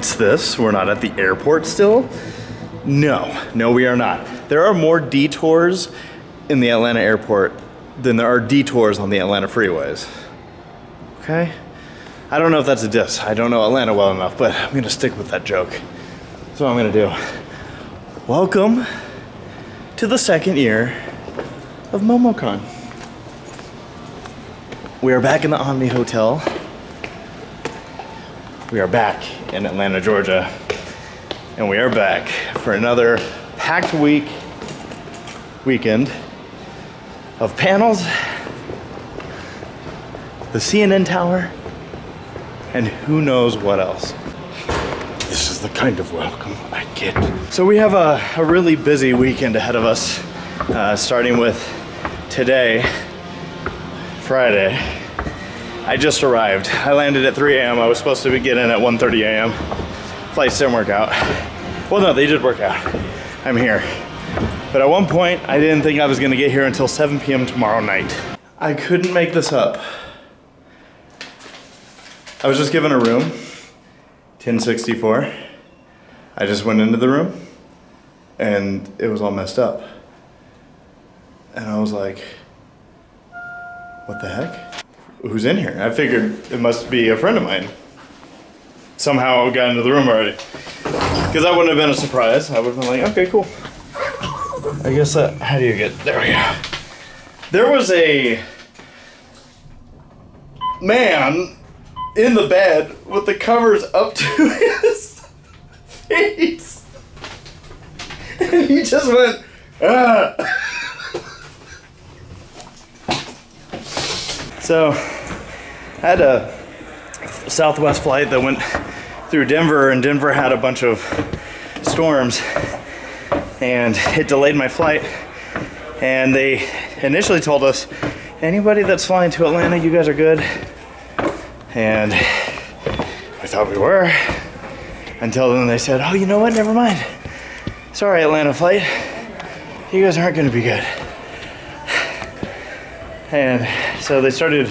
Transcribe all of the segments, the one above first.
What's this? We're not at the airport still? No, no, we are not. There are more detours in the Atlanta airport than there are detours on the Atlanta freeways. Okay? I don't know if that's a diss. I don't know Atlanta well enough, but I'm gonna stick with that joke. That's what I'm gonna do. Welcome to the second year of MomoCon. We are back in the Omni Hotel. We are back in Atlanta, Georgia. And we are back for another packed week, weekend of panels, the CNN Tower, and who knows what else. This is the kind of welcome I get. So we have a, a really busy weekend ahead of us, uh, starting with today, Friday. I just arrived. I landed at 3 a.m. I was supposed to be getting in at 1.30 a.m. Flights didn't work out. Well, no, they did work out. I'm here. But at one point, I didn't think I was gonna get here until 7 p.m. tomorrow night. I couldn't make this up. I was just given a room, 1064. I just went into the room and it was all messed up. And I was like, what the heck? Who's in here? I figured it must be a friend of mine. Somehow got into the room already. Because that wouldn't have been a surprise. I would have been like, okay, cool. I guess that, how do you get, there we go. There was a man in the bed with the covers up to his face. And he just went, ah. So, I had a Southwest flight that went through Denver, and Denver had a bunch of storms, and it delayed my flight. And they initially told us, anybody that's flying to Atlanta, you guys are good. And I thought we were. Until then they said, oh, you know what? Never mind. Sorry, Atlanta flight. You guys aren't going to be good. And so they started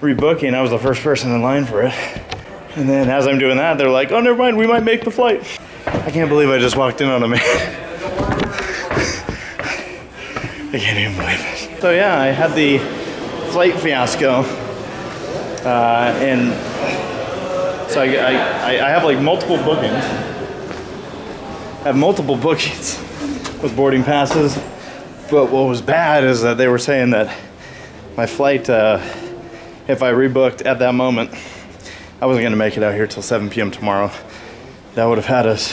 rebooking. I was the first person in line for it. And then as I'm doing that, they're like, oh, never mind. We might make the flight. I can't believe I just walked in on a man. I can't even believe it. So yeah, I had the flight fiasco. Uh, and so I, I, I have like multiple bookings. I have multiple bookings with boarding passes. But what was bad is that they were saying that my flight, uh, if I rebooked at that moment, I wasn't gonna make it out here till 7 p.m. tomorrow. That would have had us,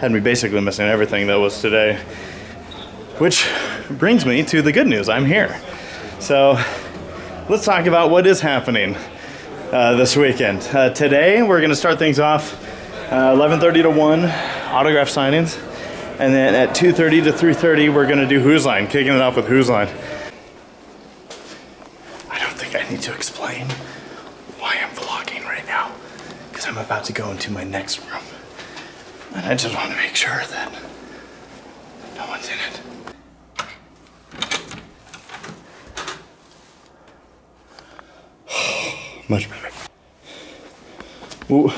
had me basically missing everything that was today. Which brings me to the good news, I'm here. So let's talk about what is happening uh, this weekend. Uh, today, we're going to start things off uh, 11:30 to 1 autograph signings, and then at 2:30 to 3:30 we're going to do Whose Line, kicking it off with Whose Line. I think I need to explain why I'm vlogging right now, because I'm about to go into my next room, and I just want to make sure that no one's in it. Much better. Ooh.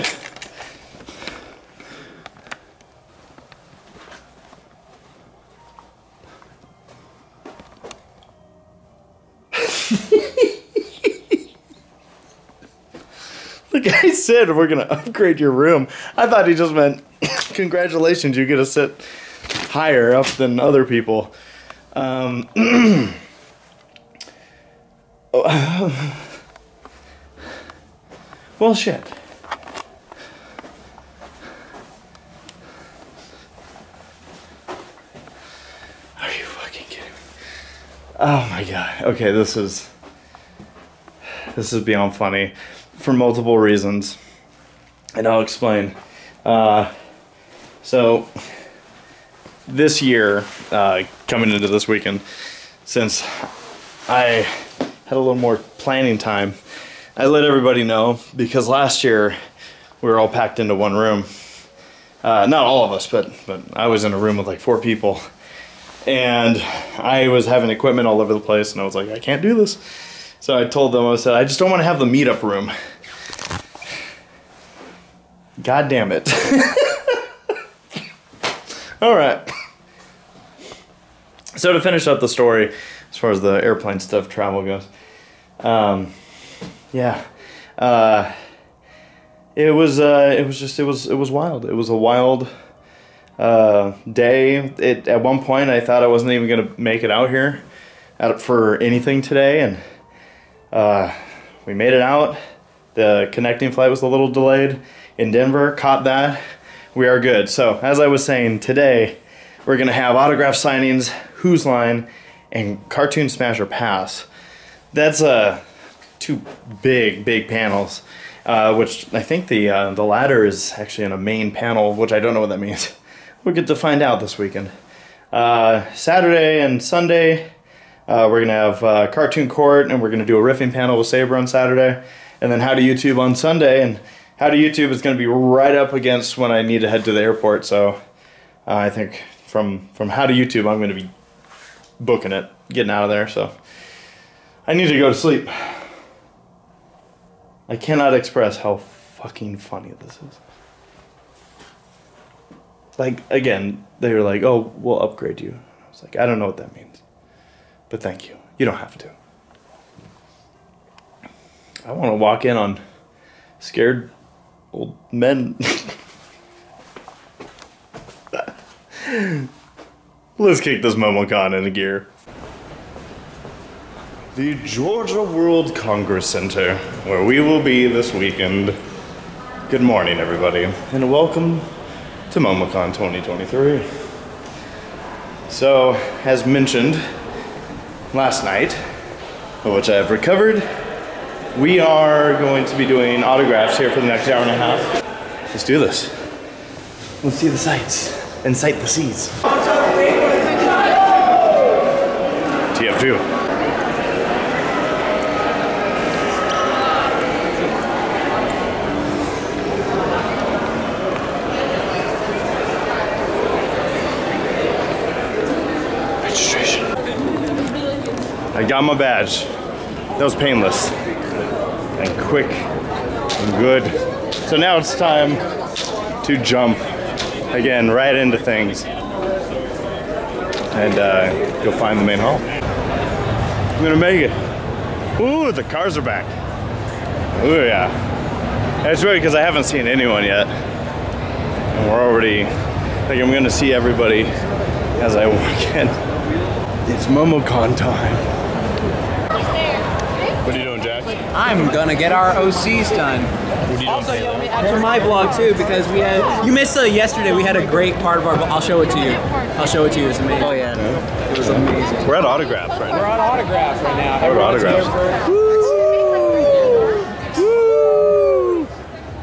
the guy said we're gonna upgrade your room. I thought he just meant congratulations, you get to sit higher up than other people. Um, oh, well, shit. Are you fucking kidding me? Oh my god. Okay, this is this is beyond funny for multiple reasons, and I'll explain. Uh, so this year, uh, coming into this weekend, since I had a little more planning time, I let everybody know because last year we were all packed into one room. Uh, not all of us, but but I was in a room with like four people, and I was having equipment all over the place, and I was like, I can't do this. So I told them, I said, I just don't want to have the meetup room. God damn it. All right. So to finish up the story, as far as the airplane stuff travel goes, um, yeah, uh, it was uh, it was just it was it was wild. It was a wild uh, day. It at one point I thought I wasn't even gonna make it out here, out for anything today, and uh, we made it out. The connecting flight was a little delayed in Denver. Caught that. We are good. So as I was saying today, we're gonna have autograph signings, Whose Line, and Cartoon Smash or Pass. That's uh, two big big panels. Uh, which I think the uh, the latter is actually in a main panel, which I don't know what that means. We'll get to find out this weekend. Uh, Saturday and Sunday, uh, we're gonna have uh, Cartoon Court, and we're gonna do a riffing panel with Saber on Saturday, and then How to YouTube on Sunday. And How to YouTube is gonna be right up against when I need to head to the airport. So uh, I think from from How to YouTube, I'm gonna be booking it, getting out of there. So I need to go to sleep. I cannot express how fucking funny this is. Like again, they were like, "Oh, we'll upgrade you." I was like, "I don't know what that means, but thank you. You don't have to." I want to walk in on scared old men. Let's kick this Momocon into gear. The Georgia World Congress Center, where we will be this weekend. Good morning, everybody, and welcome to MomoCon 2023. So, as mentioned last night, which I have recovered, we are going to be doing autographs here for the next hour and a half. Let's do this. Let's see the sights and sight the seas. TF2. Registration. I got my badge. That was painless quick and good. So now it's time to jump again right into things and uh, go find the main hall. I'm gonna make it. Ooh, the cars are back. Ooh, yeah. It's weird because I haven't seen anyone yet. And we're already, like, I'm gonna see everybody as I walk in. It's MomoCon time. What are you doing, Jack? I'm gonna get our OCs done. What are you doing, Taylor? For my vlog too, because we had you missed uh, yesterday. We had a great part of our. I'll show it to you. I'll show it to you. It's amazing. Oh yeah, it was amazing. We're at autographs right now. We're at autographs right now. We're at Everyone's here autographs. for-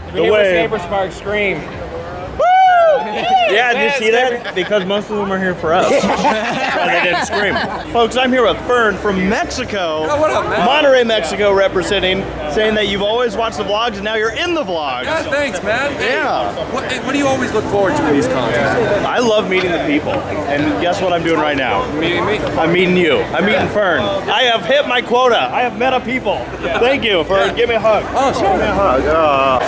If The you hear wave. Saber Spark scream. Yeah, did you see that? Because most of them are here for us. and they didn't scream. Folks, I'm here with Fern from Mexico. Oh, what up, man? Monterrey, Mexico, representing, saying that you've always watched the vlogs and now you're in the vlogs. Yeah, thanks, man. Yeah. What, what do you always look forward to with these contests? I love meeting the people. And guess what I'm doing right now? Meeting me? I'm meeting you. I'm meeting Fern. I have hit my quota. I have met a people. Thank you, Fern. Give me a hug. Oh, Give me a hug. Uh,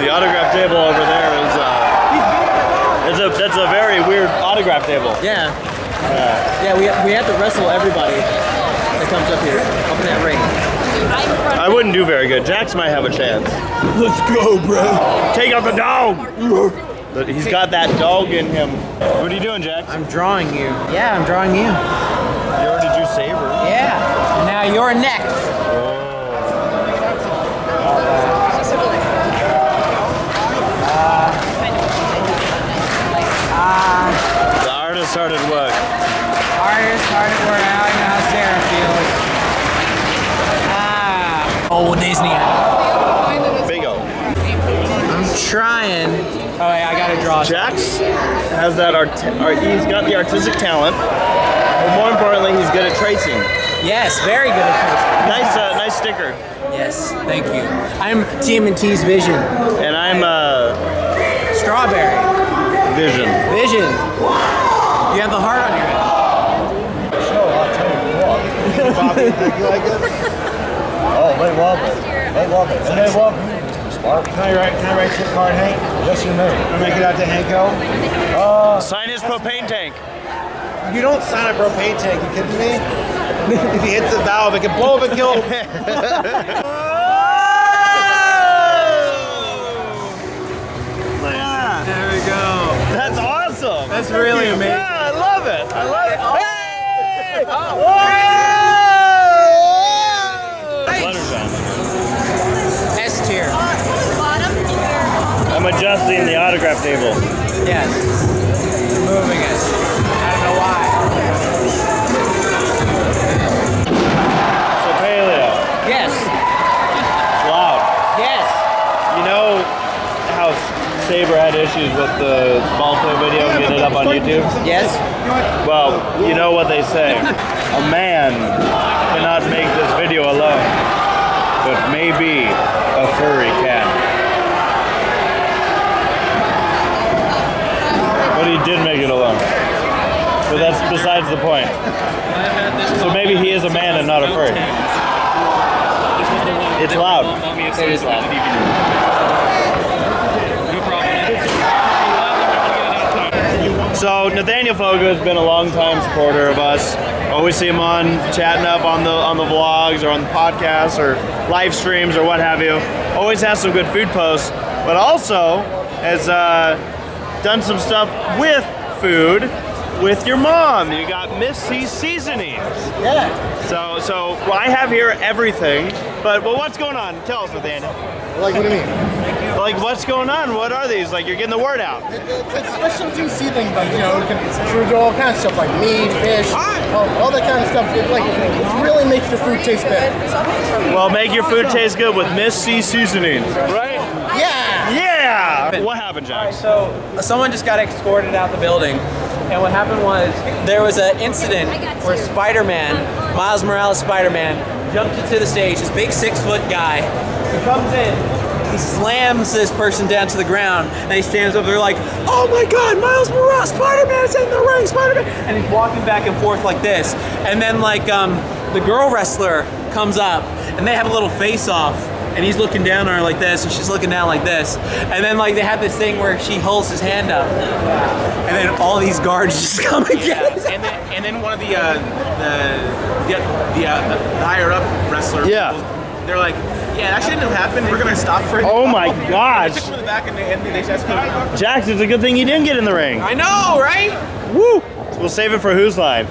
the autograph table over there is. Uh, it's a, that's a very weird autograph table. Yeah. Yeah, we, we have to wrestle everybody that comes up here, up in that ring. I wouldn't do very good. Jax might have a chance. Let's go, bro. Take out the dog. But he's got that dog in him. What are you doing, Jax? I'm drawing you. Yeah, I'm drawing you. You already drew Saber. Yeah. Now you're next. The artist started work. Artist started working out, you know how Sarah feels. Ah. Oh, Disney. Big O. I'm trying. Oh, yeah, I gotta draw. Jax has that art, art. He's got the artistic talent. But more importantly, he's good at tracing. Yes, very good at Nice, uh, nice sticker. Yes, thank you. I'm TMNT's Vision. And I'm uh, Strawberry. Vision. Vision. You have the heart on your head. Oh, they love it. They love it. And they love you. Can I write, can I write your card, Hank? Yes or no? Can I make it out to Hanko? Uh, sign his propane tank. You don't sign a propane tank, you kidding me? if he hits the valve, it can blow up and kill him. Saber had issues with the Balto video getting it up on YouTube? Yes. Well, you know what they say. A man cannot make this video alone, but maybe a furry can. But he did make it alone. But that's besides the point. So maybe he is a man and not a furry. It's loud. It is loud. So Nathaniel Fogo has been a long-time supporter of us. Always see him on chatting up on the on the vlogs or on the podcasts or live streams or what have you. Always has some good food posts, but also has uh, done some stuff with food with your mom. You got Missy Seasonings. Yeah. So so well, I have here everything. But well, what's going on? Tell us, Nathaniel. Like, what do you mean? Like, what's going on? What are these? Like, you're getting the word out. It's special specialty seasoning, but you know, you can do all kinds of stuff like meat, fish, all, all that kind of stuff. It like it really makes your food taste better. Well, make your food taste good with Miss C seasoning. Right? Yeah. Yeah. What happened, Jack? So someone just got escorted out the building, and what happened was there was an incident where Spider-Man, Miles Morales Spider-Man, jumped into the stage. This big six-foot guy, he comes in. He slams this person down to the ground, and he stands up. They're like, "Oh my God, Miles Morales, Spider-Man's in the ring, Spider-Man!" And he's walking back and forth like this. And then like um, the girl wrestler comes up, and they have a little face-off and he's looking down on her like this, and she's looking down like this. And then like they have this thing where she holds his hand up, and then all these guards just come and get his and then and then one of the uh, the the, the, uh, the higher up wrestler. Yeah. people, They're like, yeah, that shouldn't have happened. We're gonna stop for. Oh my gosh. took him to the back and they, and they just escorted. Jax, it's a good thing you didn't get in the ring. I know, right? Woo! We'll save it for Whose Line.